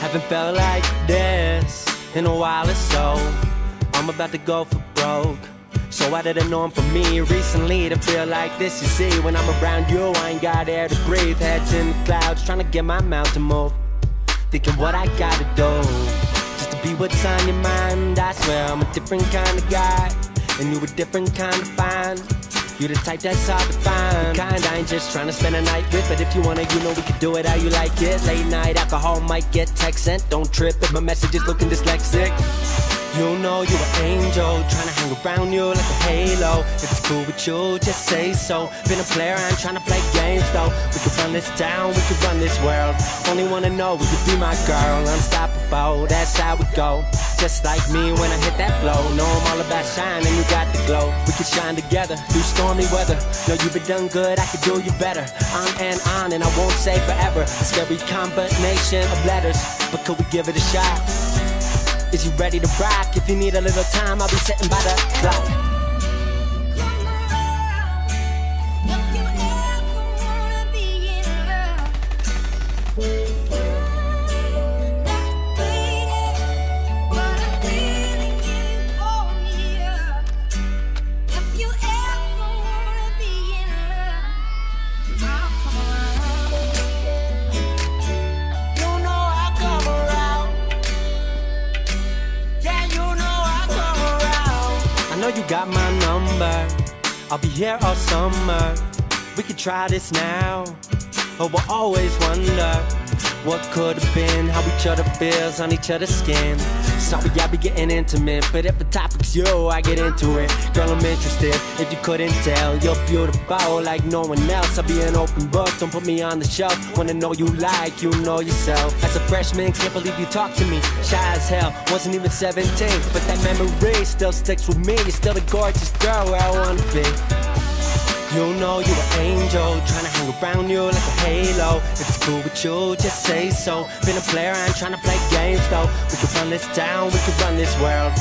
Haven't felt like this in a while or so. I'm about to go for broke. So out of the norm for me recently to feel like this, you see, when I'm around you, I ain't got air to breathe. Heads in the clouds, trying to get my mouth to move. Thinking what I gotta do, just to be what's on your mind. I swear I'm a different kind of guy and you a different kind of fine. You the type that's hard to find. Kind I ain't just trying to spend a night with, but if you wanna, you know we can do it how you like it. Late night alcohol might get text sent. Don't trip if my message is looking dyslexic. You know you an angel, trying to hang around you like a halo. If it's cool with you, just say so. Been a player, I ain't trying to play games though. We can run this town, we can run this world. Only wanna know, will you be my girl? Unstoppable, that's how we go. Just like me when I hit that flow. Know I'm all about shine and you got the glow. We can shine together through stormy weather. Know you've been done good, I can do you better. On and on, and I won't say forever. A scary combination of letters, but could we give it a shot? Is you ready to rock? If you need a little time, I'll be sitting by the clock. Know you got my number. I'll be here all summer. We could try this now. But we'll always wonder what could have been, how each other feels on each other's skin. Sorry, getting intimate, but if the topic's you, I get into it. Girl, I'm interested. If you couldn't tell, you're beautiful like no one else. I'll be an open book, don't put me on the shelf. Wanna know you like, you know yourself. As a freshman, can't believe you talked to me. Shy as hell, wasn't even 17. But that memory still sticks with me. You're still the gorgeous girl where I wanna be. You know you an angel, tryna hang around you like a halo. If it's cool with you, just say so. Been a player, I ain't tryna play games though. We can run this down, we can run this world.